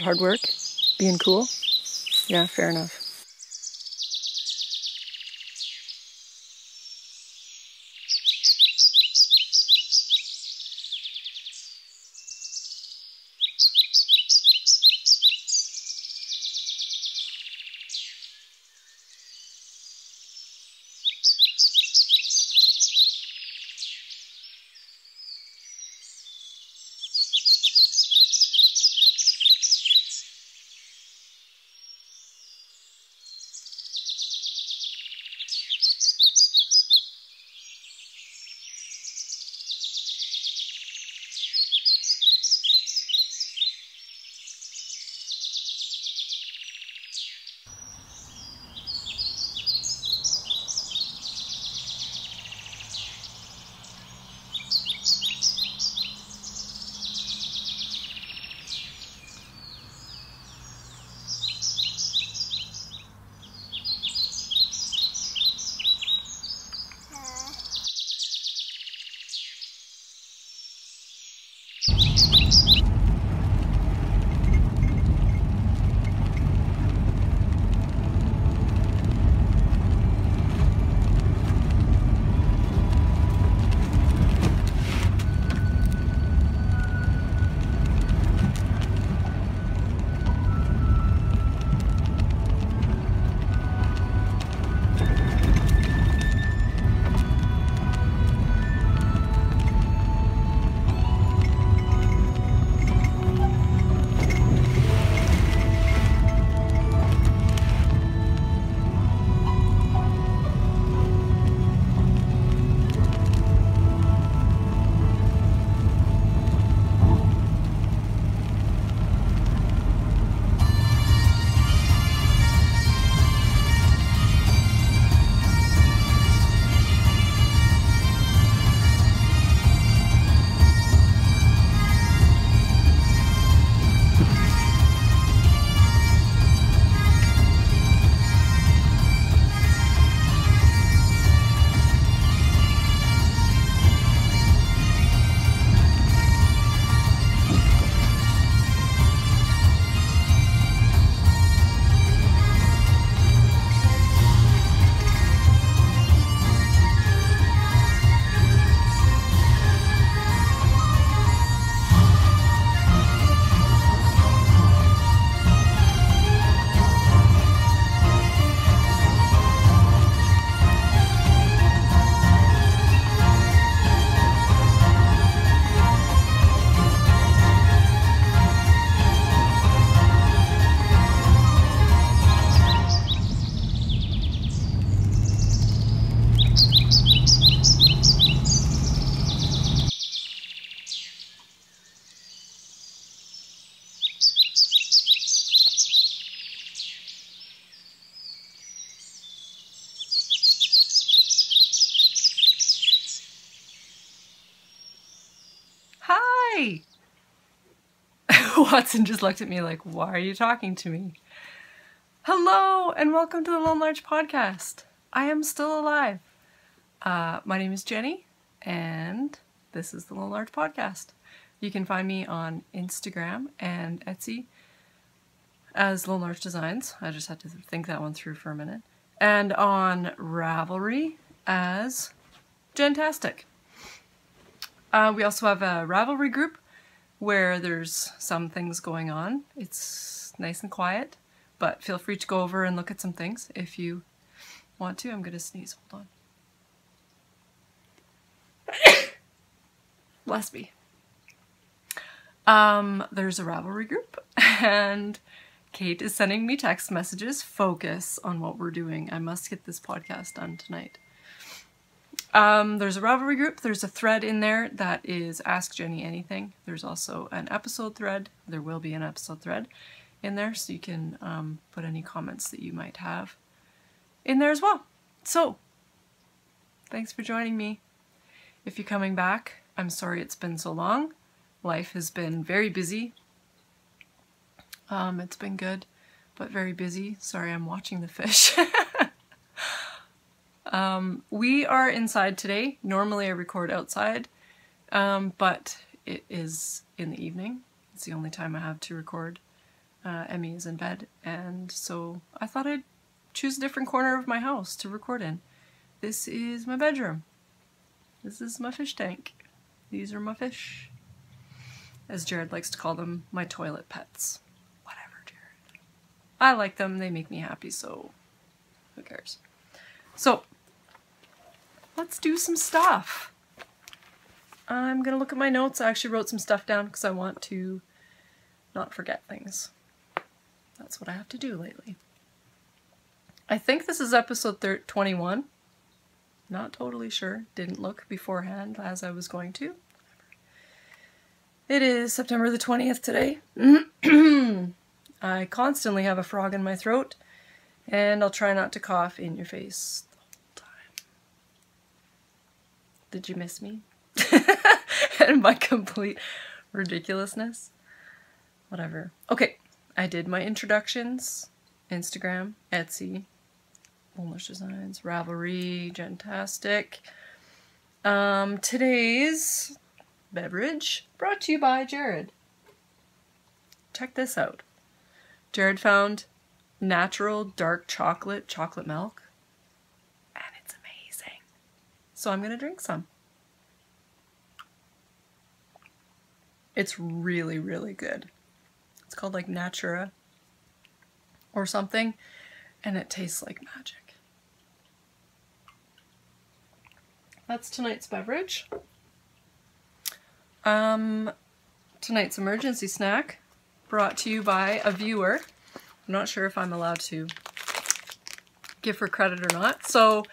hard work? Being cool? Yeah, fair enough. Watson just looked at me like, why are you talking to me? Hello, and welcome to the Lone Larch Podcast. I am still alive. Uh, my name is Jenny, and this is the Lone Larch Podcast. You can find me on Instagram and Etsy as Lone Larch Designs. I just had to think that one through for a minute. And on Ravelry as Gentastic. Uh, we also have a Ravelry group where there's some things going on. It's nice and quiet, but feel free to go over and look at some things if you want to. I'm going to sneeze. Hold on. Bless me. Um, there's a Ravelry group, and Kate is sending me text messages. Focus on what we're doing. I must get this podcast done tonight. Um, there's a Ravelry group. There's a thread in there that is Ask Jenny Anything. There's also an episode thread. There will be an episode thread in there, so you can um, put any comments that you might have in there as well. So, thanks for joining me. If you're coming back, I'm sorry it's been so long. Life has been very busy. Um, it's been good, but very busy. Sorry, I'm watching the fish. um, we are inside today. Normally I record outside, um, but it is in the evening. It's the only time I have to record. Uh, Emmy is in bed, and so I thought I'd choose a different corner of my house to record in. This is my bedroom. This is my fish tank. These are my fish. As Jared likes to call them, my toilet pets. Whatever, Jared. I like them, they make me happy, so who cares? So, let's do some stuff. I'm gonna look at my notes. I actually wrote some stuff down because I want to not forget things. That's what I have to do lately. I think this is episode 21. Not totally sure. Didn't look beforehand as I was going to. It is September the 20th today. I constantly have a frog in my throat, and I'll try not to cough in your face the whole time. Did you miss me? and my complete ridiculousness? Whatever. Okay, I did my introductions. Instagram, Etsy, Polish Designs, Ravelry, Gentastic. Um, today's beverage brought to you by Jared. Check this out. Jared found natural dark chocolate chocolate milk, and it's amazing. So I'm gonna drink some. It's really, really good. It's called like Natura or something, and it tastes like magic. That's tonight's beverage. Um, tonight's emergency snack brought to you by a viewer. I'm not sure if I'm allowed to give her credit or not. So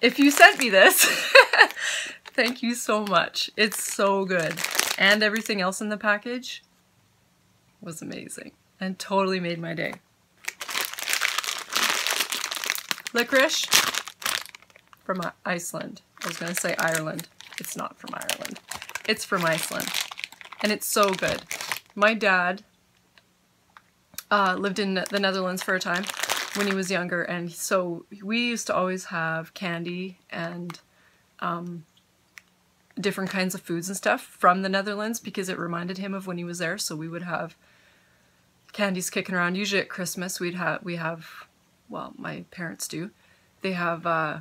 if you sent me this, thank you so much. It's so good. And everything else in the package was amazing and totally made my day. Licorice from Iceland. I was going to say Ireland. It's not from Ireland. It's from Iceland. And it's so good. My dad uh, lived in the Netherlands for a time when he was younger, and so we used to always have candy and um, different kinds of foods and stuff from the Netherlands because it reminded him of when he was there. So we would have candies kicking around. Usually at Christmas, we'd have we have, well, my parents do. They have uh,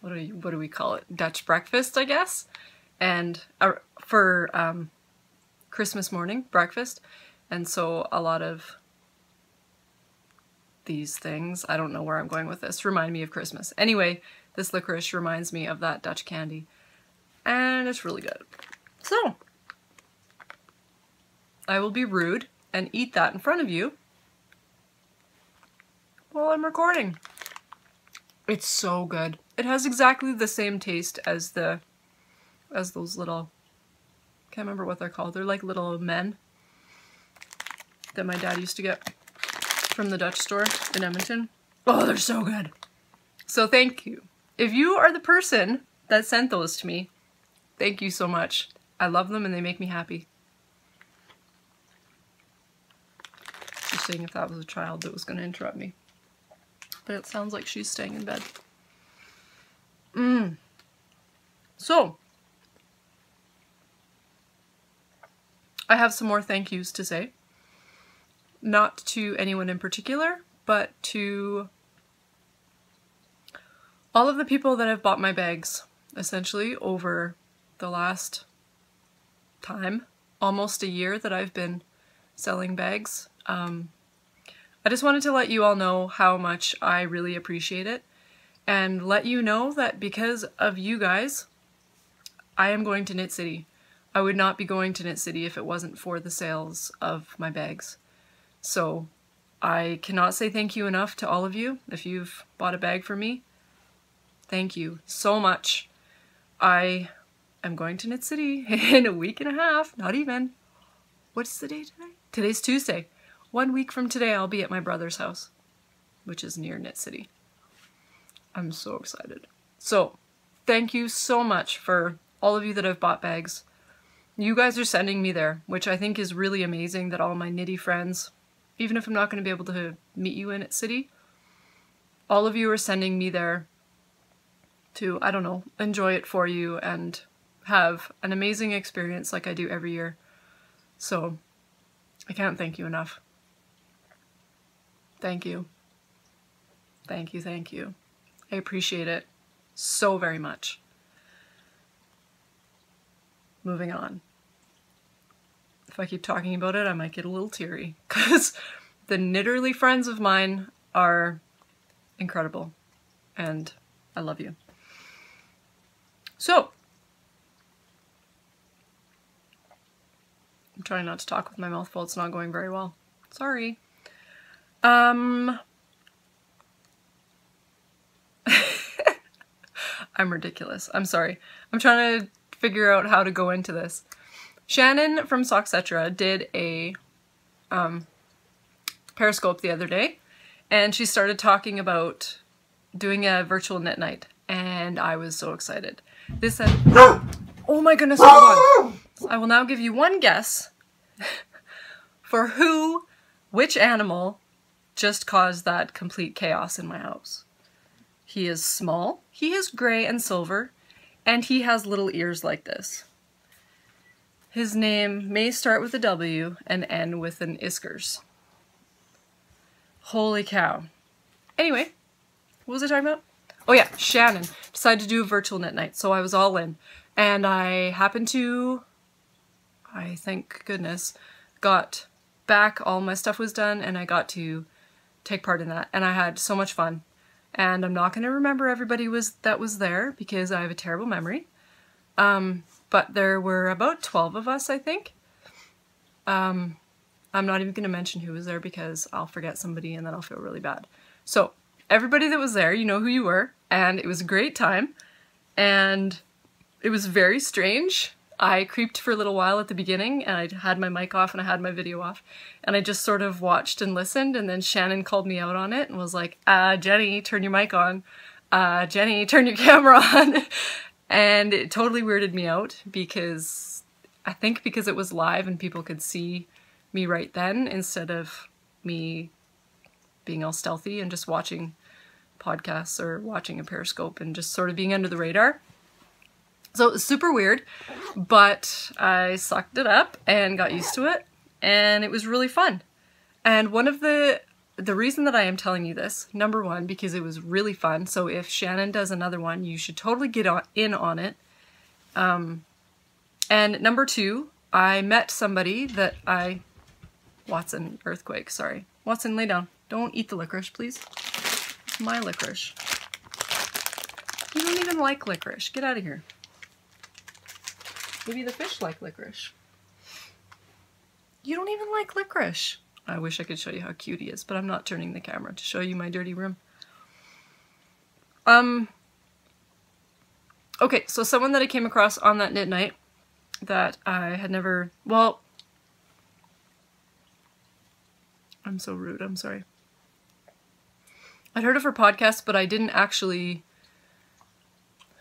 what do you, what do we call it? Dutch breakfast, I guess and uh, for um, Christmas morning breakfast. And so a lot of these things, I don't know where I'm going with this, remind me of Christmas. Anyway, this licorice reminds me of that Dutch candy. And it's really good. So, I will be rude and eat that in front of you while I'm recording. It's so good. It has exactly the same taste as the as those little, can't remember what they're called. They're like little men that my dad used to get from the Dutch store in Edmonton. Oh, they're so good. So thank you. If you are the person that sent those to me, thank you so much. I love them and they make me happy. Just seeing if that was a child that was going to interrupt me. But it sounds like she's staying in bed. Mmm. So, I have some more thank yous to say. Not to anyone in particular, but to all of the people that have bought my bags, essentially, over the last time, almost a year that I've been selling bags. Um, I just wanted to let you all know how much I really appreciate it and let you know that because of you guys, I am going to Knit City. I would not be going to Knit City if it wasn't for the sales of my bags. So I cannot say thank you enough to all of you. If you've bought a bag for me, thank you so much. I am going to Knit City in a week and a half, not even. What's the day today? Today's Tuesday. One week from today, I'll be at my brother's house, which is near Knit City. I'm so excited. So, thank you so much for all of you that have bought bags. You guys are sending me there, which I think is really amazing that all my knitty friends, even if I'm not going to be able to meet you in Knit City, all of you are sending me there to, I don't know, enjoy it for you and have an amazing experience like I do every year. So I can't thank you enough. Thank you. Thank you, thank you. I appreciate it so very much. Moving on. If I keep talking about it, I might get a little teary because the knitterly friends of mine are incredible and I love you. So, I'm trying not to talk with my mouth full. It's not going very well. Sorry. Um, I'm ridiculous. I'm sorry. I'm trying to figure out how to go into this. Shannon from Socksetra did a um, Periscope the other day, and she started talking about doing a virtual knit night, and I was so excited. This said, oh my goodness, hold on. I will now give you one guess for who, which animal just caused that complete chaos in my house. He is small, he is gray and silver, and he has little ears like this. His name may start with a W and end with an Iskers. Holy cow. Anyway, what was I talking about? Oh yeah, Shannon decided to do a virtual knit night, so I was all in. And I happened to, I thank goodness, got back, all my stuff was done, and I got to take part in that. And I had so much fun. And I'm not going to remember everybody was that was there because I have a terrible memory. Um, but there were about 12 of us, I think. Um, I'm not even going to mention who was there because I'll forget somebody and then I'll feel really bad. So everybody that was there, you know who you were, and it was a great time. And it was very strange. I creeped for a little while at the beginning and I had my mic off and I had my video off and I just sort of watched and listened and then Shannon called me out on it and was like, uh, Jenny, turn your mic on. Uh, Jenny, turn your camera on. And it totally weirded me out because I think because it was live and people could see me right then instead of me being all stealthy and just watching podcasts or watching a periscope and just sort of being under the radar. So it was super weird, but I sucked it up and got used to it and it was really fun. And one of the the reason that I am telling you this, number one, because it was really fun. So if Shannon does another one, you should totally get on, in on it. Um, and number two, I met somebody that I, Watson, earthquake, sorry. Watson, lay down. Don't eat the licorice, please. It's my licorice. You don't even like licorice. Get out of here. Maybe the fish like licorice. You don't even like licorice. I wish I could show you how cute he is, but I'm not turning the camera to show you my dirty room. Um, okay, so someone that I came across on that knit night that I had never, well, I'm so rude, I'm sorry. I'd heard of her podcast, but I didn't actually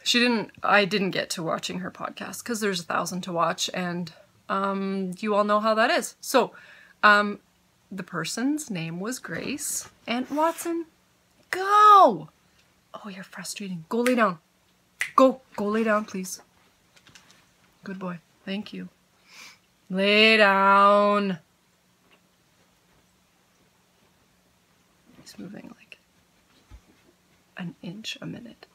she didn't I didn't get to watching her podcast because there's a thousand to watch and um, you all know how that is. So um, the person's name was Grace and Watson, go! Oh, you're frustrating. Go lay down. Go, go lay down, please. Good boy. Thank you. Lay down. He's moving like an inch a minute.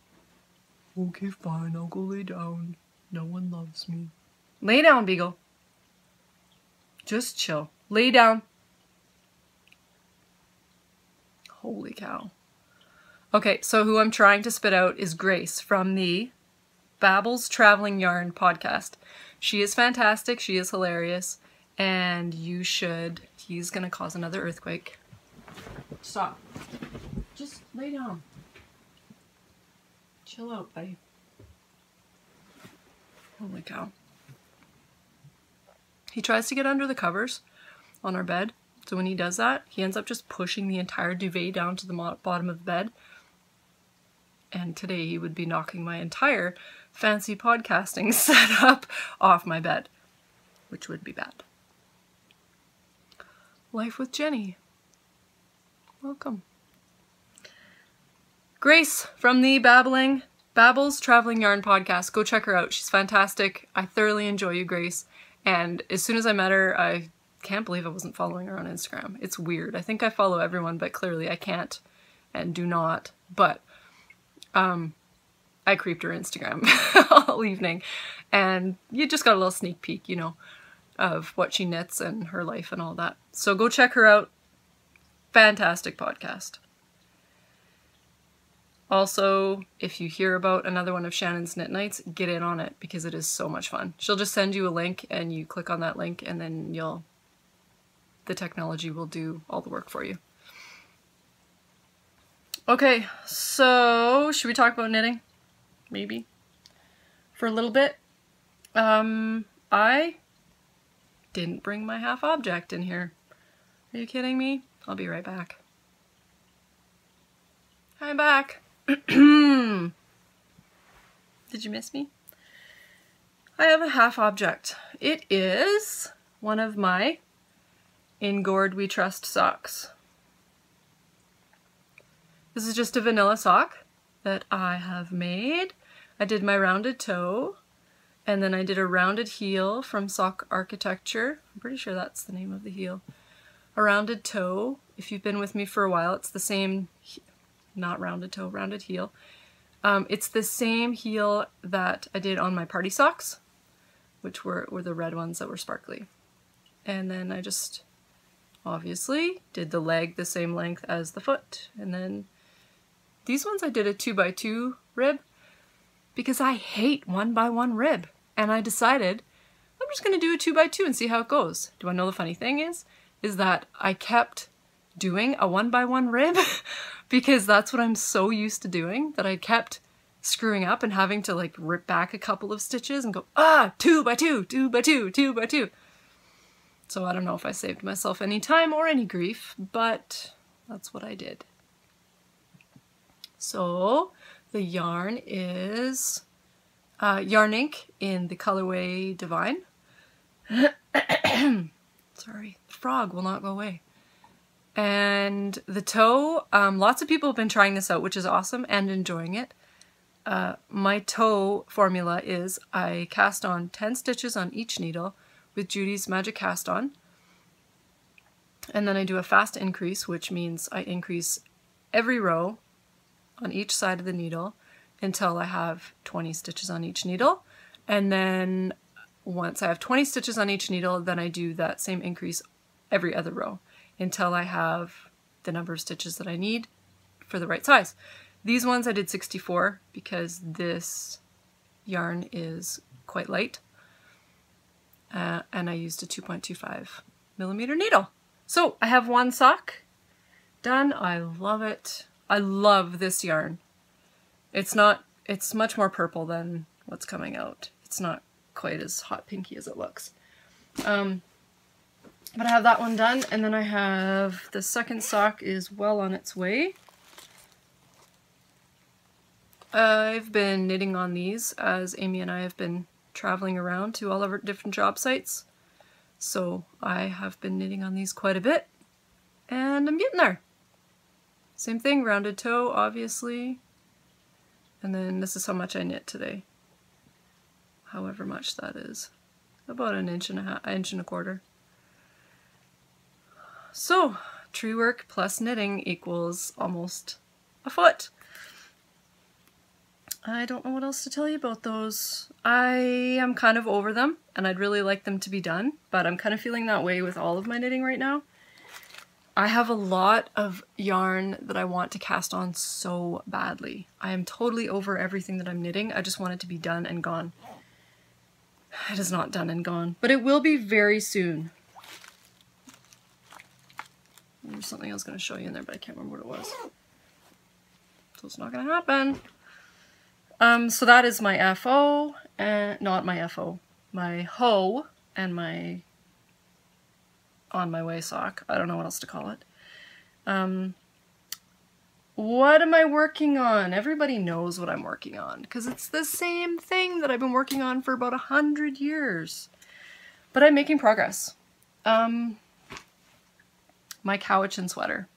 Okay, fine, I'll go lay down. No one loves me. Lay down, Beagle. Just chill. Lay down. Holy cow. Okay, so who I'm trying to spit out is Grace from the Babel's Traveling Yarn podcast. She is fantastic, she is hilarious, and you should. He's gonna cause another earthquake. Stop. Just lay down. Chill out, buddy. Holy cow. He tries to get under the covers on our bed. So when he does that, he ends up just pushing the entire duvet down to the bottom of the bed. And today he would be knocking my entire fancy podcasting setup off my bed, which would be bad. Life with Jenny. Welcome. Grace from the Babbling Babbles Traveling Yarn Podcast. Go check her out. She's fantastic. I thoroughly enjoy you, Grace. And as soon as I met her, I can't believe I wasn't following her on Instagram. It's weird. I think I follow everyone, but clearly I can't and do not. But um, I creeped her Instagram all evening, and you just got a little sneak peek, you know, of what she knits and her life and all that. So go check her out. Fantastic podcast. Also, if you hear about another one of Shannon's knit nights, get in on it because it is so much fun. She'll just send you a link and you click on that link and then you'll the technology will do all the work for you. Okay, so should we talk about knitting? Maybe. For a little bit. Um, I didn't bring my half object in here. Are you kidding me? I'll be right back. I'm back. Did you miss me? I have a half object. It is one of my In Gourd We Trust socks. This is just a vanilla sock that I have made. I did my rounded toe and then I did a rounded heel from Sock Architecture. I'm pretty sure that's the name of the heel. A rounded toe. If you've been with me for a while, it's the same not rounded toe, rounded heel. Um, it's the same heel that I did on my party socks, which were, were the red ones that were sparkly. And then I just obviously did the leg the same length as the foot. And then these ones I did a two by two rib because I hate one by one rib. And I decided I'm just gonna do a two by two and see how it goes. Do I know the funny thing is? Is that I kept doing a one by one rib because that's what I'm so used to doing that I kept screwing up and having to like rip back a couple of stitches and go, ah, two by two, two by two, two by two. So I don't know if I saved myself any time or any grief, but that's what I did. So the yarn is uh, Yarn Ink in the colorway Divine. Sorry, the frog will not go away. And the toe, um, lots of people have been trying this out, which is awesome, and enjoying it. Uh, my toe formula is I cast on 10 stitches on each needle with Judy's Magic Cast On. And then I do a fast increase, which means I increase every row on each side of the needle until I have 20 stitches on each needle. And then once I have 20 stitches on each needle, then I do that same increase every other row until I have the number of stitches that I need for the right size. These ones I did 64 because this yarn is quite light uh, and I used a 2.25 millimeter needle. So I have one sock done. I love it. I love this yarn. It's not, it's much more purple than what's coming out. It's not quite as hot pinky as it looks. Um, but I have that one done, and then I have the second sock is well on its way. I've been knitting on these as Amy and I have been traveling around to all of our different job sites. So I have been knitting on these quite a bit, and I'm getting there. Same thing, rounded toe, obviously. And then this is how much I knit today. However much that is. About an inch and a half, inch and a quarter. So, tree work plus knitting equals almost a foot. I don't know what else to tell you about those. I am kind of over them, and I'd really like them to be done, but I'm kind of feeling that way with all of my knitting right now. I have a lot of yarn that I want to cast on so badly. I am totally over everything that I'm knitting. I just want it to be done and gone. It is not done and gone, but it will be very soon. There's something I was going to show you in there, but I can't remember what it was. So it's not going to happen. Um, so that is my FO, and not my FO, my hoe and my on my way sock. I don't know what else to call it. Um, what am I working on? Everybody knows what I'm working on because it's the same thing that I've been working on for about a hundred years. But I'm making progress. Um, my Cowichan sweater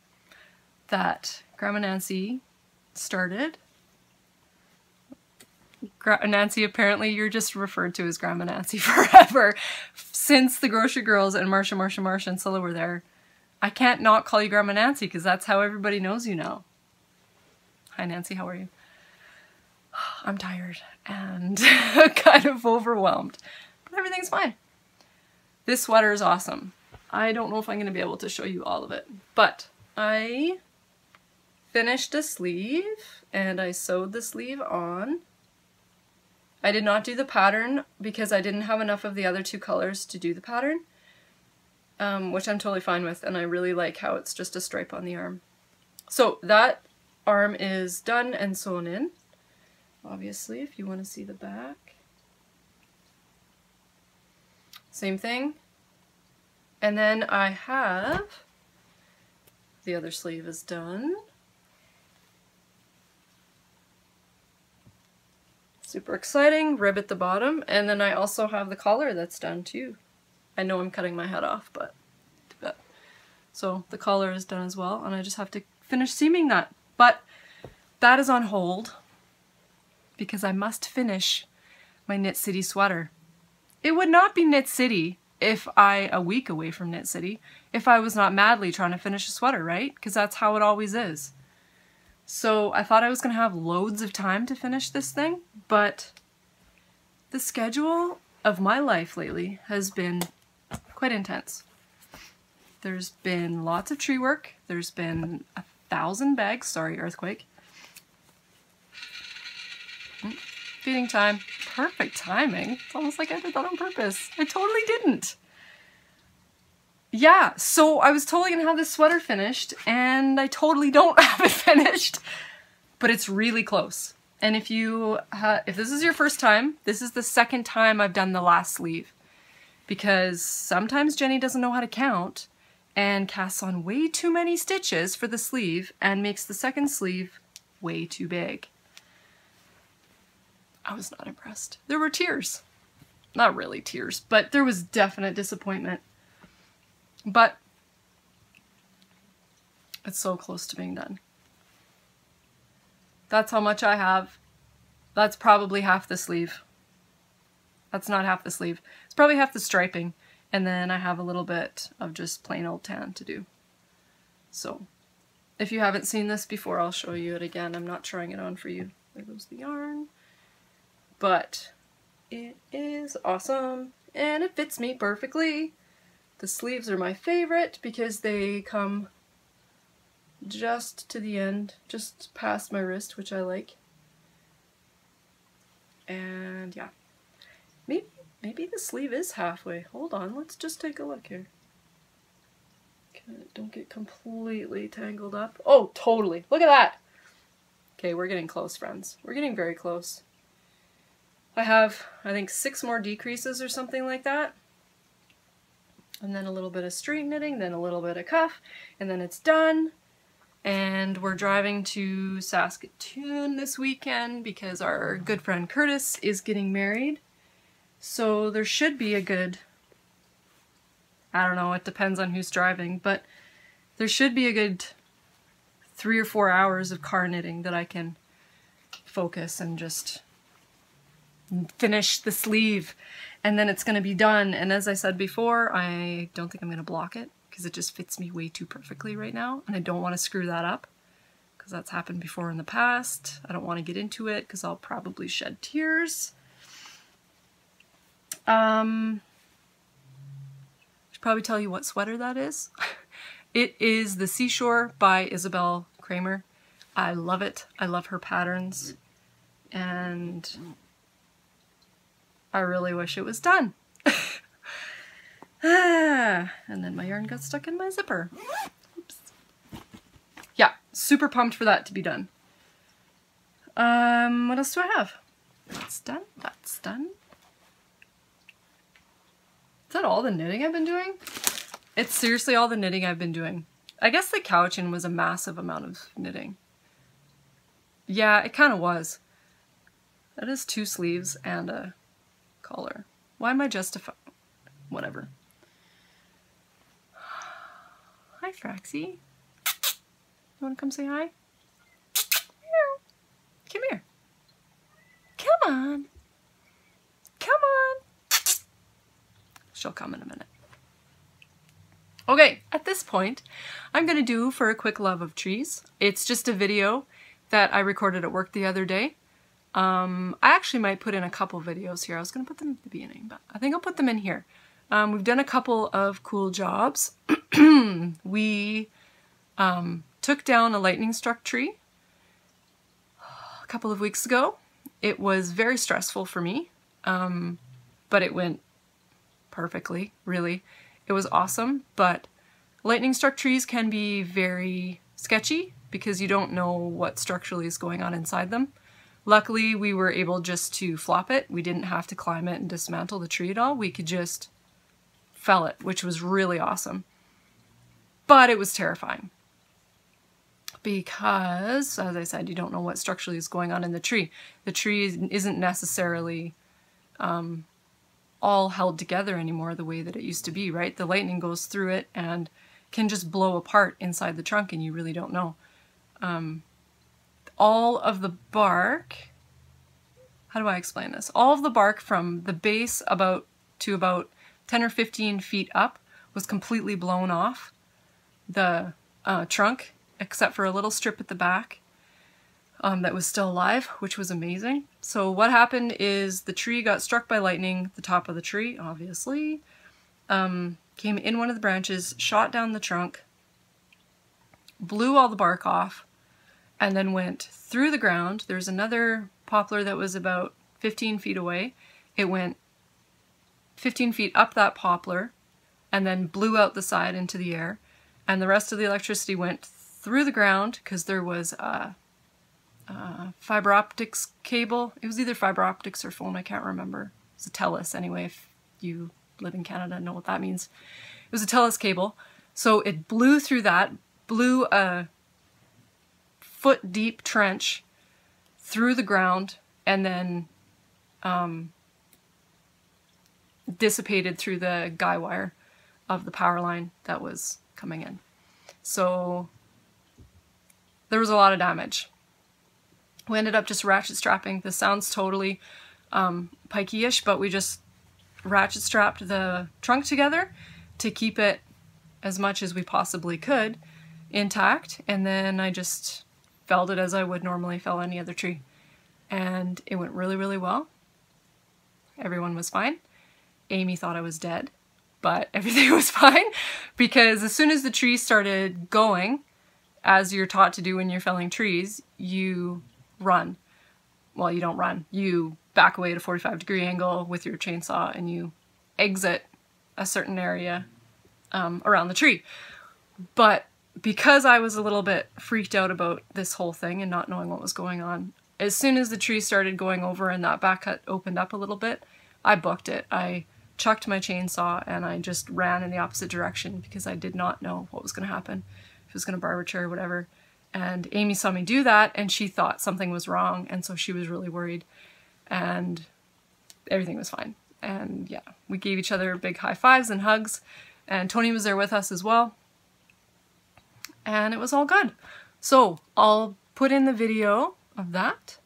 that Grandma Nancy started Gra- Nancy, apparently you're just referred to as Grandma Nancy forever. Since the Grocery Girls and Marsha, Marsha, Marsha, and Scylla were there, I can't not call you Grandma Nancy because that's how everybody knows you now. Hi, Nancy, how are you? I'm tired and kind of overwhelmed, but everything's fine. This sweater is awesome. I don't know if I'm going to be able to show you all of it, but I finished a sleeve and I sewed the sleeve on. I did not do the pattern because I didn't have enough of the other two colors to do the pattern, um, which I'm totally fine with, and I really like how it's just a stripe on the arm. So that arm is done and sewn in, obviously, if you want to see the back. Same thing. And then I have, the other sleeve is done. Super exciting, rib at the bottom, and then I also have the collar that's done too. I know I'm cutting my head off, but, so the collar is done as well, and I just have to finish seaming that. But that is on hold because I must finish my Knit City sweater. It would not be Knit City if I, a week away from Knit City, if I was not madly trying to finish a sweater, right? Because that's how it always is. So I thought I was going to have loads of time to finish this thing, but the schedule of my life lately has been quite intense. There's been lots of tree work. There's been a thousand bags. Sorry, earthquake. Mm, feeding time. Perfect timing. It's almost like I did that on purpose. I totally didn't. Yeah, so I was totally gonna have this sweater finished, and I totally don't have it finished, but it's really close. And if you, if this is your first time, this is the second time I've done the last sleeve, because sometimes Jenny doesn't know how to count and casts on way too many stitches for the sleeve and makes the second sleeve way too big. I was not impressed. There were tears. Not really tears, but there was definite disappointment but it's so close to being done. That's how much I have. That's probably half the sleeve. That's not half the sleeve. It's probably half the striping. And then I have a little bit of just plain old tan to do. So, if you haven't seen this before, I'll show you it again. I'm not trying it on for you. There goes the yarn. But it is awesome and it fits me perfectly. The sleeves are my favorite because they come just to the end, just past my wrist, which I like. And yeah, maybe maybe the sleeve is halfway. Hold on, let's just take a look here. Don't get completely tangled up. Oh, totally. Look at that. Okay, we're getting close, friends. We're getting very close. I have, I think, six more decreases or something like that and then a little bit of street knitting, then a little bit of cuff, and then it's done. And we're driving to Saskatoon this weekend because our good friend Curtis is getting married. So there should be a good, I don't know, it depends on who's driving, but there should be a good three or four hours of car knitting that I can focus and just finish the sleeve and then it's going to be done. And as I said before, I don't think I'm going to block it because it just fits me way too perfectly right now. And I don't want to screw that up because that's happened before in the past. I don't want to get into it because I'll probably shed tears. Um, I should probably tell you what sweater that is. it is the Seashore by Isabell Kraemer. I love it. I love her patterns. And I really wish it was done. and then my yarn got stuck in my zipper. Oops. Yeah, super pumped for that to be done. Um, what else do I have? That's done. That's done. Is that all the knitting I've been doing? It's seriously all the knitting I've been doing. I guess the Cowichan was a massive amount of knitting. Yeah, it kind of was. That is two sleeves and a Why am I justifying? Whatever. Hi, Fraxie. You want to come say hi? Come here. Come on. Come on. She'll come in a minute. Okay, at this point, I'm going to do for a quick love of trees. It's just a video that I recorded at work the other day. Um, I actually might put in a couple videos here. I was going to put them at the beginning, but I think I'll put them in here. Um, we've done a couple of cool jobs. we um, took down a lightning struck tree a couple of weeks ago. It was very stressful for me, um, but it went perfectly, really. It was awesome, but lightning struck trees can be very sketchy because you don't know what structurally is going on inside them. Luckily, we were able just to flop it. We didn't have to climb it and dismantle the tree at all. We could just fell it, which was really awesome. But it was terrifying because, as I said, you don't know what structurally is going on in the tree. The tree isn't necessarily um, all held together anymore the way that it used to be, right? The lightning goes through it and can just blow apart inside the trunk and you really don't know. Um, all of the bark, how do I explain this? All of the bark from the base about to about 10 or 15 feet up was completely blown off the uh, trunk except for a little strip at the back um, that was still alive, which was amazing. So what happened is the tree got struck by lightning, the top of the tree, obviously, um, came in one of the branches, shot down the trunk, blew all the bark off, and then went through the ground. There's another poplar that was about 15 feet away. It went 15 feet up that poplar and then blew out the side into the air. And the rest of the electricity went through the ground because there was a uh, fiber optics cable. It was either fiber optics or phone, I can't remember. It's a TELUS anyway, if you live in Canada know what that means. It was a TELUS cable. So it blew through that, blew a foot deep trench through the ground, and then um, dissipated through the guy wire of the power line that was coming in. So there was a lot of damage. We ended up just ratchet strapping. This sounds totally um, pikey-ish, but we just ratchet strapped the trunk together to keep it as much as we possibly could intact. And then I just felled it as I would normally fell any other tree. And it went really, really well. Everyone was fine. Amy thought I was dead, but everything was fine because as soon as the tree started going, as you're taught to do when you're felling trees, you run. Well, you don't run. You back away at a 45 degree angle with your chainsaw and you exit a certain area um, around the tree. But because I was a little bit freaked out about this whole thing and not knowing what was going on, as soon as the tree started going over and that back cut opened up a little bit, I booked it. I chucked my chainsaw and I just ran in the opposite direction because I did not know what was going to happen. If it was going to barber chair or whatever. And Amy saw me do that and she thought something was wrong and so she was really worried and everything was fine. And yeah, we gave each other big high fives and hugs and Tony was there with us as well. And it was all good. So I'll put in the video of that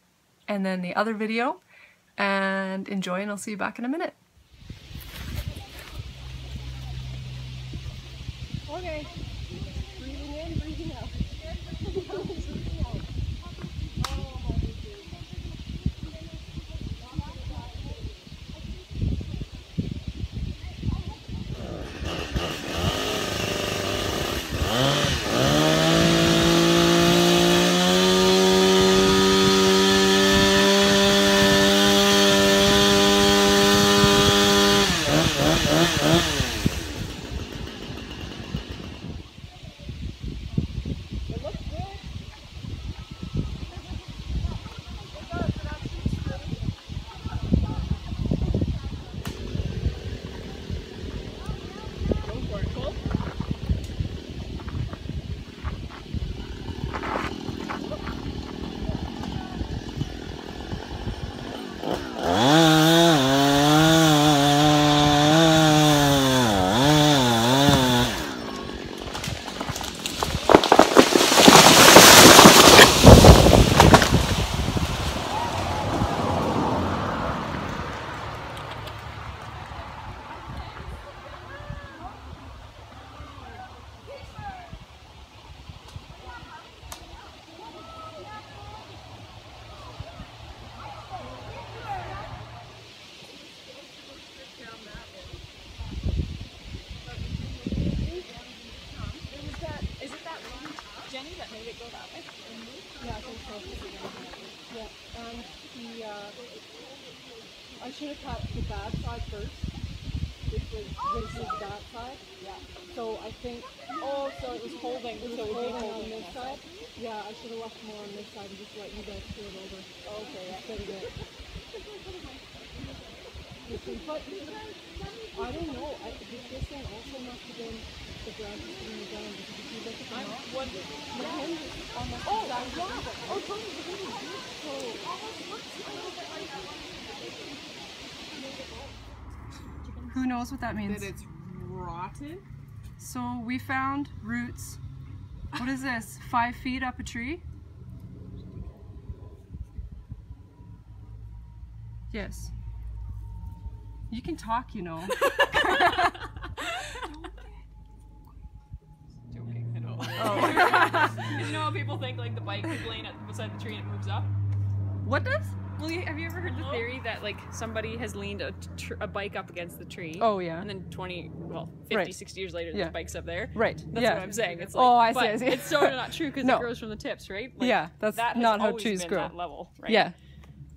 and then the other video and enjoy and I'll see you back in a minute. Okay. Who knows what that means? That it's rotten. So we found roots. What is this? Five feet up a tree? Yes. You can talk, you know. Joking. I know. Oh. you know how people think like the bike is laying at beside the tree and it moves up? what does? Well, have you ever heard the theory that like somebody has leaned a, tr- a bike up against the tree? Oh, yeah. And then 20, well, 50, Right. 60 years later, Yeah. the bike's up there. Right. That's yeah. what I'm saying. It's oh, like, Oh, I see, I see. It's totally not true because No. it grows from the tips, right? Like, Yeah, that's that not how trees grow. That level, right? Yeah.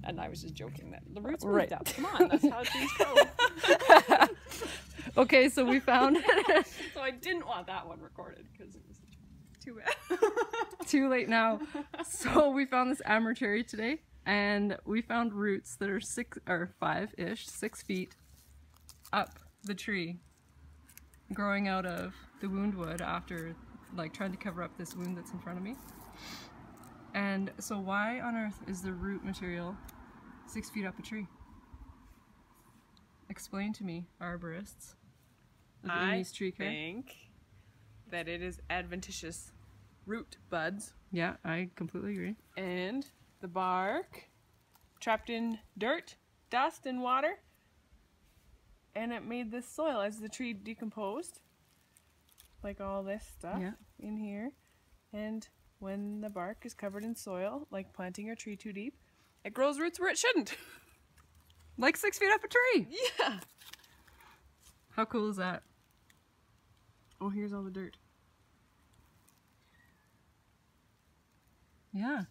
And I was just joking that the roots Right. moved up. Come on, that's how trees grow. Okay, so we found so I didn't want that one recorded because it was too bad. too late now. So we found this Amur cherry today, and we found roots that are six or five ish, six feet up the tree, growing out of the wound wood after like trying to cover up this wound that's in front of me. And so why on earth is the root material six feet up a tree? Explain to me, arborists. I tree care. think that it is adventitious root buds Yeah, I completely agree. and the bark trapped in dirt, dust, and water. And it made this soil as the tree decomposed. Like all this stuff Yeah. in here. And when the bark is covered in soil, like planting your tree too deep, it grows roots where it shouldn't. Like six feet up a tree. Yeah. How cool is that? Oh, here's all the dirt. Yeah.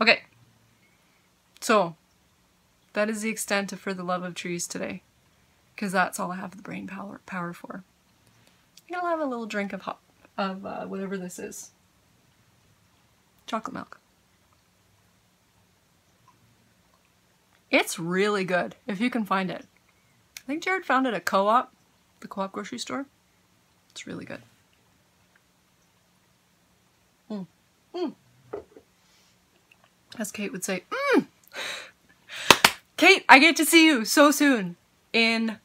Okay. So, that is the extent of For the Love of Trees today. Because that's all I have the brain power, power for. I'm gonna have a little drink of hot, of uh, whatever this is. Chocolate milk. It's really good, if you can find it. I think Jared found it at Co-op, the Co-op grocery store. It's really good. As Kate would say, mm. Kate, I get to see you so soon in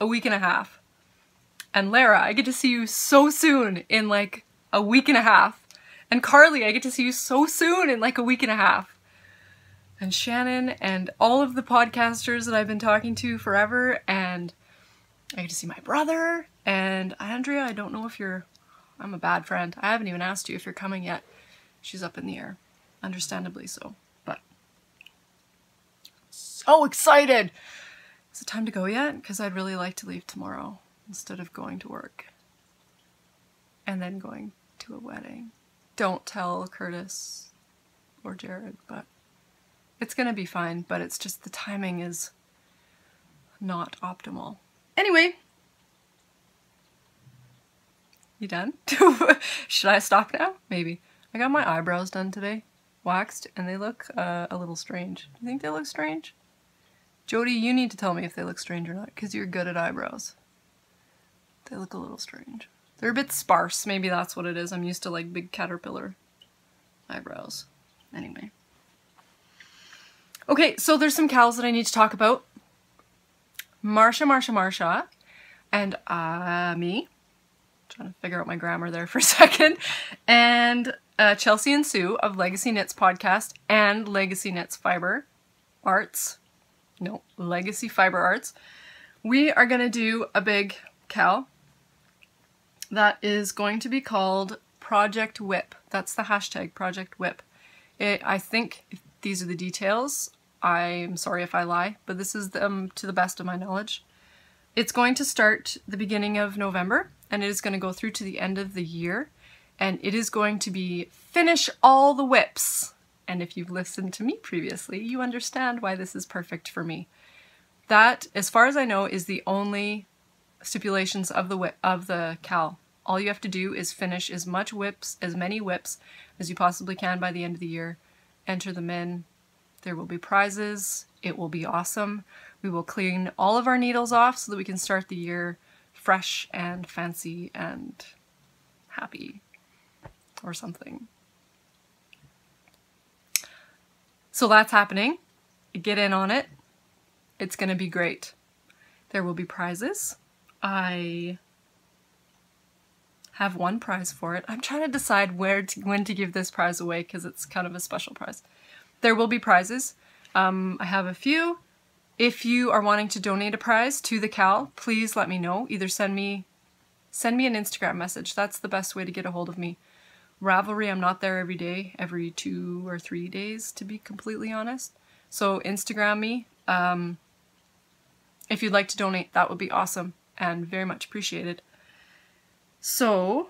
a week and a half. And Lara, I get to see you so soon in like a week and a half. And Carly, I get to see you so soon in like a week and a half. And Shannon and all of the podcasters that I've been talking to forever. And I get to see my brother. And Andrea, I don't know if you're. I'm a bad friend. I haven't even asked you if you're coming yet. She's up in the air understandably so. But so excited! Is it time to go yet? Because I'd really like to leave tomorrow instead of going to work and then going to a wedding. Don't tell Curtis or Jared, but it's gonna be fine. But it's just the timing is not optimal. Anyway. You done? Should I stop now? Maybe. I got my eyebrows done today, waxed, and they look uh, a little strange. Do you think they look strange? Jody, you need to tell me if they look strange or not, because you're good at eyebrows. They look a little strange. They're a bit sparse. Maybe that's what it is. I'm used to like big caterpillar eyebrows. Anyway. Okay, so there's some cows that I need to talk about. Marsha, Marsha, Marsha, and uh, me trying to figure out my grammar there for a second. And uh, Chelsea and Sue of Legacy Knits podcast and Legacy Knits Fiber Arts. No, Legacy Fiber Arts. We are going to do a big cow that is going to be called Project Whip. That's the hashtag Project Whip. It, I think these are the details. I'm sorry if I lie, but this is them to the best of my knowledge. It's going to start the beginning of November and it is going to go through to the end of the year. And it is going to be finish all the whips. And if you've listened to me previously, you understand why this is perfect for me. That, as far as I know, is the only stipulations of the whip, of the cal. All you have to do is finish as much whips, as many whips as you possibly can by the end of the year. Enter them in. There will be prizes. It will be awesome. We will clean all of our needles off so that we can start the year fresh and fancy and happy or something. So that's happening. Get in on it. It's going to be great. There will be prizes. I have one prize for it. I'm trying to decide where to, when to give this prize away because it's kind of a special prize. There will be prizes. Um, I have a few. If you are wanting to donate a prize to the Cal, please let me know. Either send me send me an Instagram message. That's the best way to get a hold of me. Ravelry, I'm not there every day, every two or three days, to be completely honest. So Instagram me. Um, if you'd like to donate, that would be awesome and very much appreciated. So,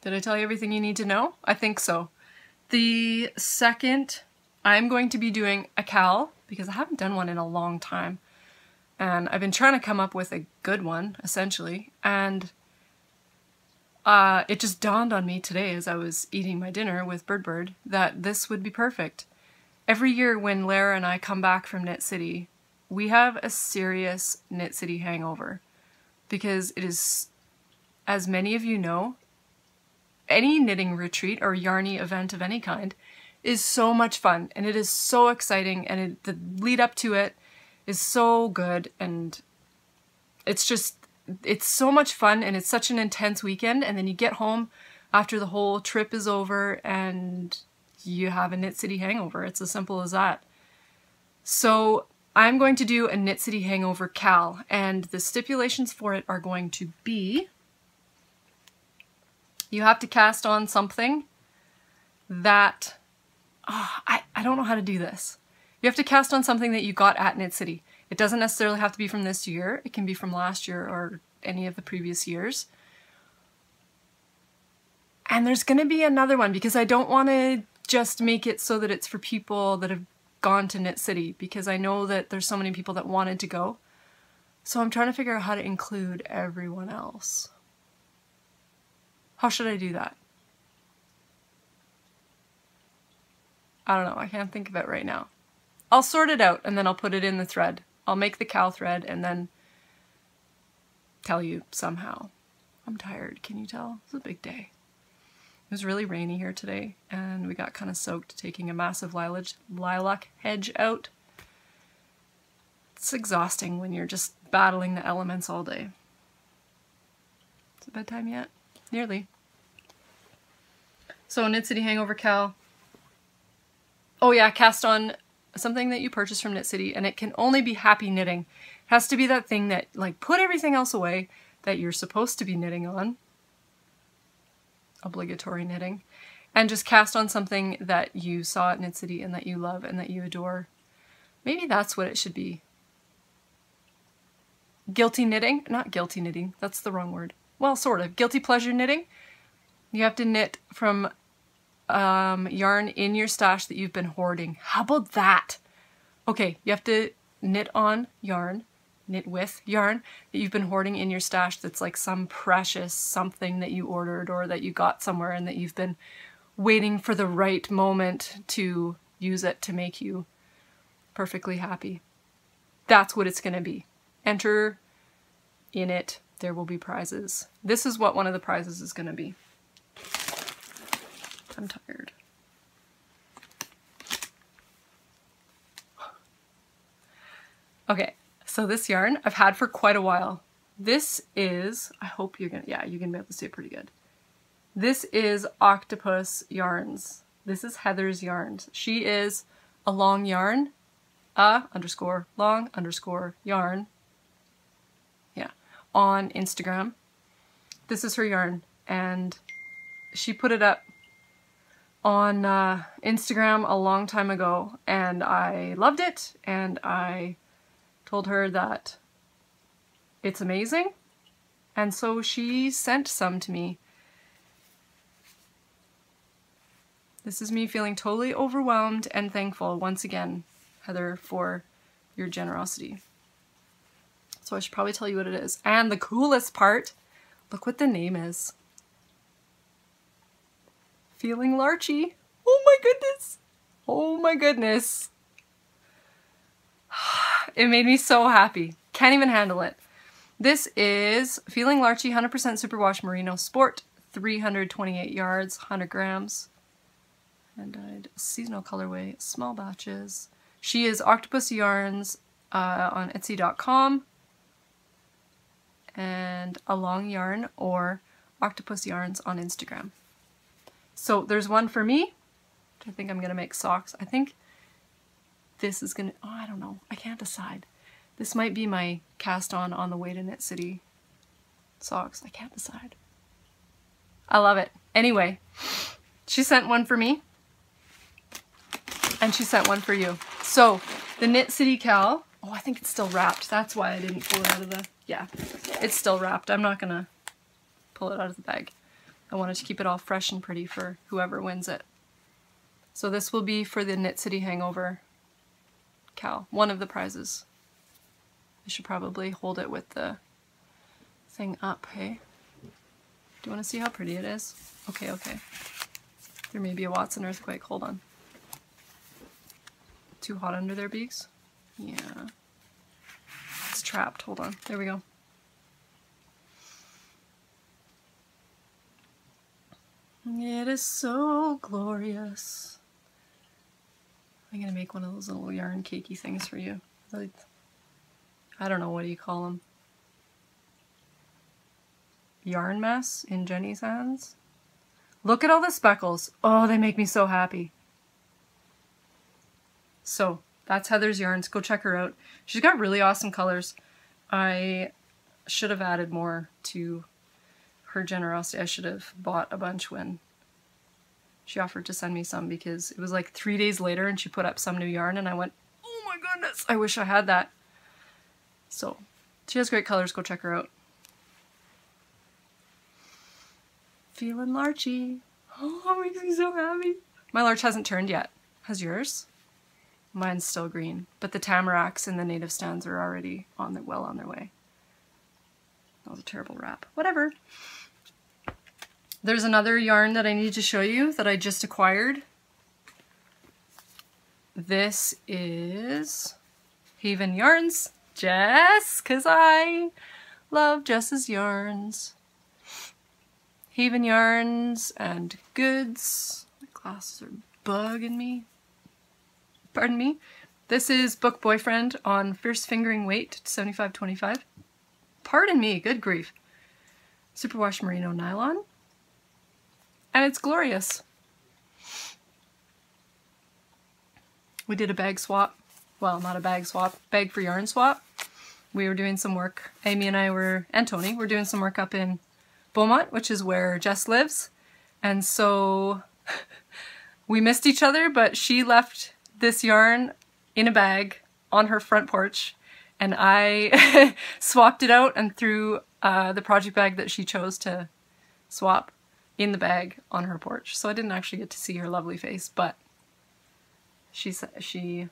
did I tell you everything you need to know? I think so. The second, I'm going to be doing a cal because I haven't done one in a long time. And I've been trying to come up with a good one, essentially. And uh, it just dawned on me today as I was eating my dinner with Bird Bird that this would be perfect. Every year when Lara and I come back from Knit City, we have a serious Knit City hangover because it is, as many of you know, any knitting retreat or yarny event of any kind is so much fun and it is so exciting and it, the lead up to it is so good and it's just it's so much fun and it's such an intense weekend and then you get home after the whole trip is over and you have a Knit City hangover. It's as simple as that. So I'm going to do a Knit City Hangover Cal, and the stipulations for it are going to be you have to cast on something that oh, I, I don't know how to do this. You have to cast on something that you got at Knit City. It doesn't necessarily have to be from this year. It can be from last year or any of the previous years. And there's going to be another one because I don't want to just make it so that it's for people that have gone to Knit City because I know that there's so many people that wanted to go. So I'm trying to figure out how to include everyone else. How should I do that? I don't know, I can't think of it right now. I'll sort it out and then I'll put it in the thread. I'll make the cow thread and then tell you somehow. I'm tired, can you tell? It's a big day. It was really rainy here today, and we got kind of soaked taking a massive lilac, lilac hedge out. It's exhausting when you're just battling the elements all day. Is it bedtime yet? Nearly. So Knit City Hangover Cal. Oh yeah, cast on something that you purchase from Knit City, and it can only be happy knitting. It has to be that thing that, like, put everything else away that you're supposed to be knitting on, obligatory knitting, and just cast on something that you saw at Knit City and that you love and that you adore. Maybe that's what it should be. Guilty knitting? Not guilty knitting, that's the wrong word. Well, sort of. Guilty pleasure knitting. You have to knit from um, yarn in your stash that you've been hoarding. How about that? Okay, you have to knit on yarn knit with yarn that you've been hoarding in your stash that's like some precious something that you ordered or that you got somewhere and that you've been waiting for the right moment to use it to make you perfectly happy. That's what it's going to be. Enter in it. There will be prizes. This is what one of the prizes is going to be. I'm tired. Okay, so this yarn I've had for quite a while. This is, I hope you're gonna, yeah, you're gonna be able to see it pretty good. This is Octopus Yarns. This is Heather's Yarns. She is a long yarn, a underscore long underscore yarn, yeah, on Instagram. This is her yarn and she put it up on uh, Instagram a long time ago and I loved it and I told her that it's amazing And so she sent some to me. This is me feeling totally overwhelmed and thankful once again, Heather, for your generosity. So I should probably tell you what it is. And the coolest part, look what the name is. Feeling Larchy. Oh my goodness. Oh my goodness. It made me so happy. Can't even handle it. This is Feeling Larchy 100% Superwash Merino Sport, 328 yards, 100 grams. And dyed seasonal colorway, small batches. She is Octopus Yarns uh, on Etsy.com and a long yarn or octopus yarns on Instagram. So there's one for me. I think I'm gonna make socks. I think this is gonna, oh, I don't know. I can't decide. This might be my cast on on the way to Knit City socks. I can't decide. I love it. Anyway, she sent one for me and she sent one for you. So the Knit City Cal, oh, I think it's still wrapped. That's why I didn't pull it out of the, yeah, it's still wrapped. I'm not gonna pull it out of the bag. I wanted to keep it all fresh and pretty for whoever wins it. So this will be for the Knit City Hangover Cal, one of the prizes. I should probably hold it with the thing up, hey? Do you want to see how pretty it is? Okay, okay. There may be a Watson earthquake, hold on. Too hot under their beaks? Yeah. It's trapped, hold on. There we go. It is so glorious. I'm gonna make one of those little yarn cakey things for you. I don't know, what do you call them? Yarn mess in Jenny's hands? Look at all the speckles. Oh, they make me so happy. So, that's Heather's Yarns. Go check her out. She's got really awesome colors. I should have added more to her generosity. I should have bought a bunch when she offered to send me some because it was like three days later and she put up some new yarn and I went, oh my goodness, I wish I had that. So she has great colors. Go check her out. Feeling larchy. Oh, makes me so happy. My larch hasn't turned yet. Has yours? Mine's still green, but the tamaracks and the native stands are already on their well on their way. Was a terrible wrap. Whatever. There's another yarn that I need to show you that I just acquired. This is Haven Yarns. Jess, because I love Jess's yarns. Haven Yarns and Goods. My glasses are bugging me. Pardon me. This is Book Boyfriend on Fierce Fingering Weight, 75.25. Pardon me, good grief. Superwash Merino Nylon and it's glorious. We did a bag swap. Well, not a bag swap, bag for yarn swap. We were doing some work, Amy and I were, and Tony, were doing some work up in Beaumont, which is where Jess lives. And so we missed each other, but she left this yarn in a bag on her front porch and I swapped it out and threw uh, the project bag that she chose to swap in the bag on her porch. So I didn't actually get to see her lovely face, but she she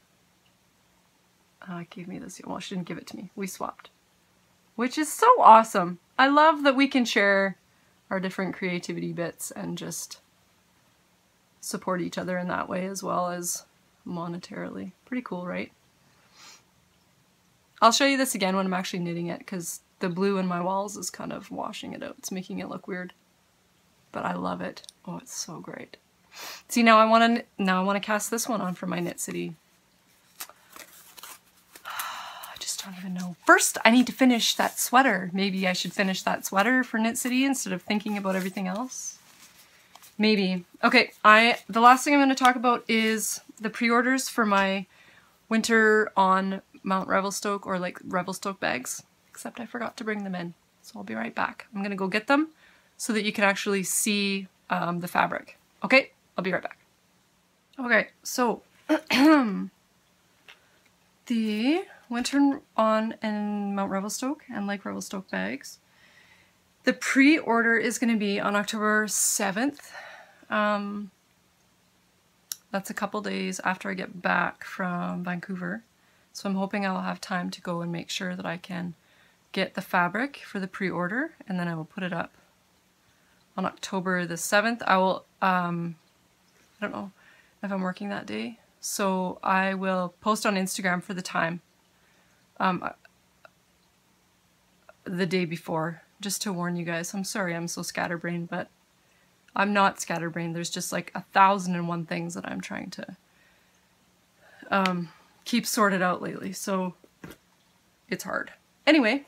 uh, gave me this. Well, she didn't give it to me. We swapped, which is so awesome. I love that we can share our different creativity bits and just support each other in that way as well as monetarily. Pretty cool, right? I'll show you this again when I'm actually knitting it because the blue in my walls is kind of washing it out. It's making it look weird but I love it. Oh, it's so great. See, now I want to now I want to cast this one on for my Knit City. I just don't even know. First, I need to finish that sweater. Maybe I should finish that sweater for Knit City instead of thinking about everything else. Maybe. Okay, I the last thing I'm going to talk about is the pre-orders for my winter on Mount Revelstoke or like Revelstoke bags. Except I forgot to bring them in. So I'll be right back. I'm to go get them so that you can actually see um, the fabric. Okay, I'll be right back. Okay, so the Winter on in Mount Revelstoke and Lake Revelstoke bags The pre-order is going to be on October 7th. Um, that's a couple days after I get back from Vancouver. So I'm hoping I'll have time to go and make sure that I can get the fabric for the pre-order and then I will put it up on October the 7th. I will, um, I don't know if I'm working that day, so I will post on Instagram for the time um, the day before, just to warn you guys. I'm sorry I'm so scatterbrained, but I'm not scatterbrained. There's just like a thousand and one things that I'm trying to um, keep sorted out lately, so it's hard. Anyway,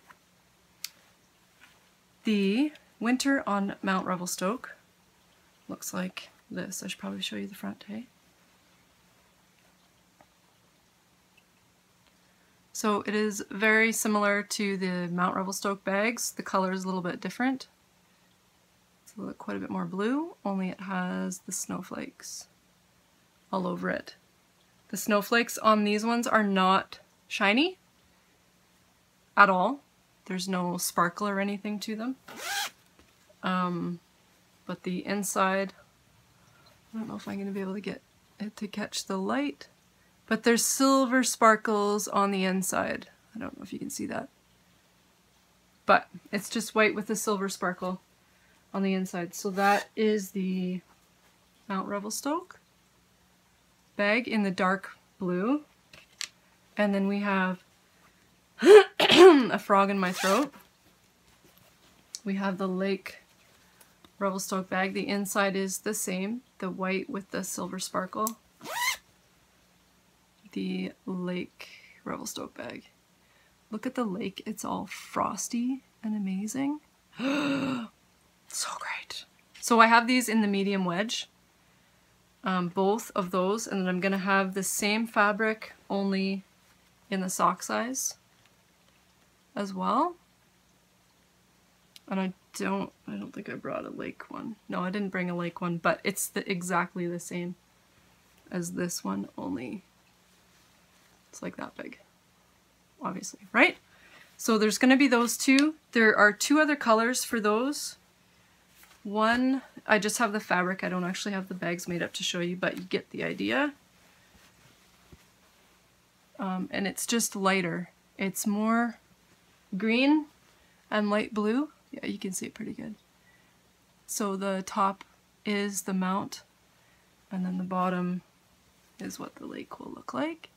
the winter on Mount Revelstoke looks like this. I should probably show you the front, hey? So it is very similar to the Mount Revelstoke bags. The color is a little bit different. It's a little, quite a bit more blue, only it has the snowflakes all over it. The snowflakes on these ones are not shiny at all. There's no sparkle or anything to them. Um, but the inside, I don't know if I'm going to be able to get it to catch the light, but there's silver sparkles on the inside. I don't know if you can see that. But it's just white with a silver sparkle on the inside. So that is the Mount Revelstoke bag in the dark blue. And then we have a frog in my throat. We have the Lake Revelstoke bag. The inside is the same, the white with the silver sparkle. The Lake Revelstoke bag. Look at the lake, it's all frosty and amazing. so great. So I have these in the medium wedge, um, both of those, and then I'm gonna have the same fabric only in the sock size as well. And I don't, I don't think I brought a lake one. No, I didn't bring a lake one, but it's the, exactly the same as this one, only it's like that big, obviously, right? So there's going to be those two. There are two other colors for those. One, I just have the fabric. I don't actually have the bags made up to show you, but you get the idea. Um, and it's just lighter. It's more green and light blue. Yeah, you can see it pretty good. So the top is the mount, and then the bottom is what the lake will look like.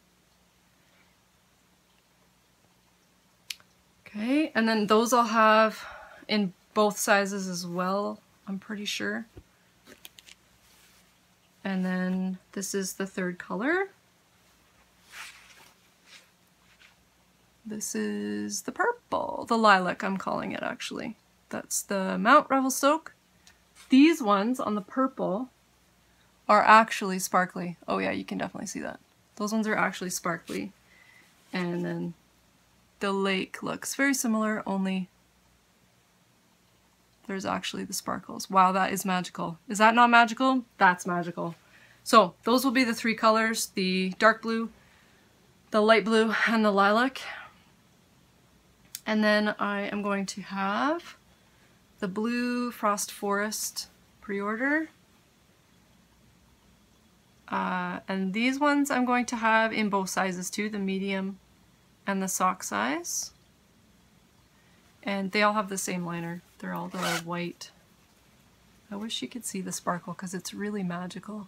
Okay, and then those I'll have in both sizes as well, I'm pretty sure. And then this is the third color. This is the purple, the lilac I'm calling it actually. That's the Mount Revelstoke. These ones on the purple are actually sparkly. Oh yeah, you can definitely see that. Those ones are actually sparkly. And then the lake looks very similar, only there's actually the sparkles. Wow, that is magical. Is that not magical? That's magical. So those will be the three colors, the dark blue, the light blue, and the lilac. And then I am going to have the blue Frost Forest pre-order. Uh, and these ones I'm going to have in both sizes too, the medium and the sock size. And they all have the same liner. They're all the white. I wish you could see the sparkle because it's really magical.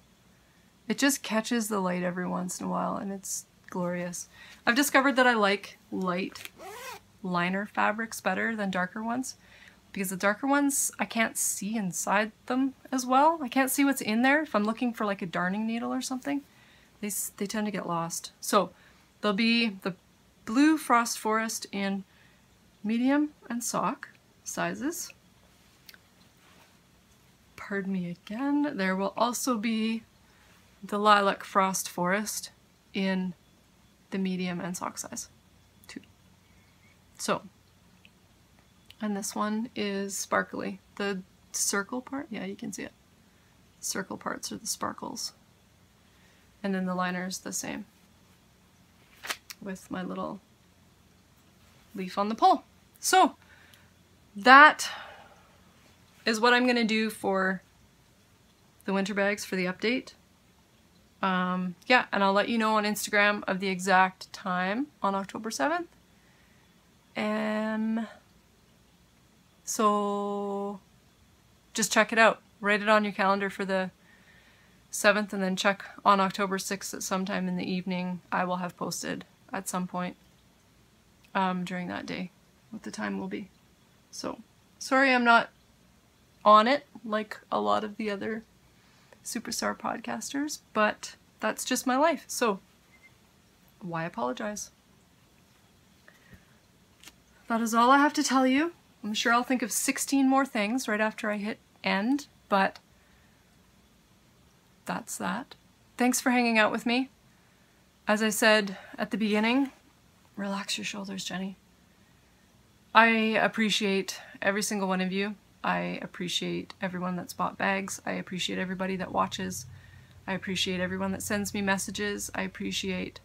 It just catches the light every once in a while and it's glorious. I've discovered that I like light liner fabrics better than darker ones because the darker ones I can't see inside them as well. I can't see what's in there if I'm looking for like a darning needle or something. They, they tend to get lost. So there'll be the blue frost forest in medium and sock sizes. Pardon me again. There will also be the lilac frost forest in the medium and sock size. Too. So, and this one is sparkly. The circle part, yeah, you can see it. Circle parts are the sparkles. And then the liner is the same with my little leaf on the pole. So, that is what I'm going to do for the winter bags for the update. Um, yeah, and I'll let you know on Instagram of the exact time on October 7th. Um, so just check it out. Write it on your calendar for the 7th and then check on October 6th at sometime in the evening. I will have posted at some point um, during that day what the time will be. So, sorry I'm not on it like a lot of the other superstar podcasters, but that's just my life. So, why apologize? That is all I have to tell you. I'm sure I'll think of 16 more things right after I hit end, but that's that. Thanks for hanging out with me. As I said at the beginning, relax your shoulders, Jenny. I appreciate every single one of you. I appreciate everyone that's bought bags. I appreciate everybody that watches. I appreciate everyone that sends me messages. I appreciate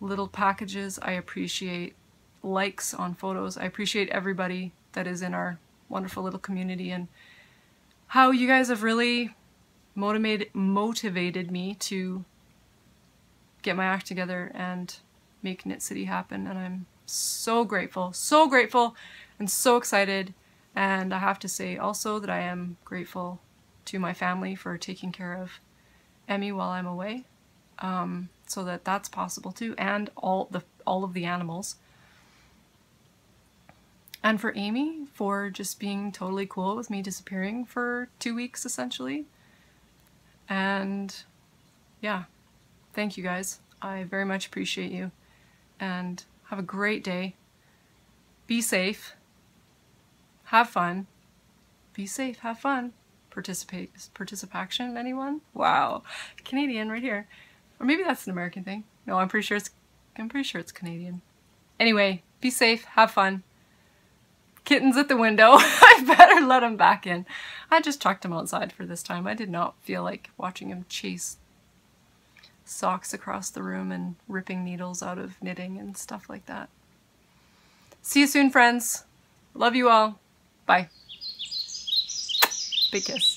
little packages. I appreciate likes on photos. I appreciate everybody that is in our wonderful little community and how you guys have really motivated motivated me to get my act together and make Knit City happen and I'm so grateful, so grateful and so excited and I have to say also that I am grateful to my family for taking care of Emmy while I'm away um, so that that's possible too and all the all of the animals and for Amy for just being totally cool with me disappearing for two weeks essentially. And yeah, thank you guys. I very much appreciate you. And have a great day. Be safe. Have fun. Be safe. Have fun. Participate. Participation, anyone? Wow. Canadian right here. Or maybe that's an American thing. No, I'm pretty sure it's I'm pretty sure it's Canadian. Anyway, be safe. Have fun kittens at the window. I better let him back in. I just chucked him outside for this time. I did not feel like watching him chase socks across the room and ripping needles out of knitting and stuff like that. See you soon, friends. Love you all. Bye. Big kiss.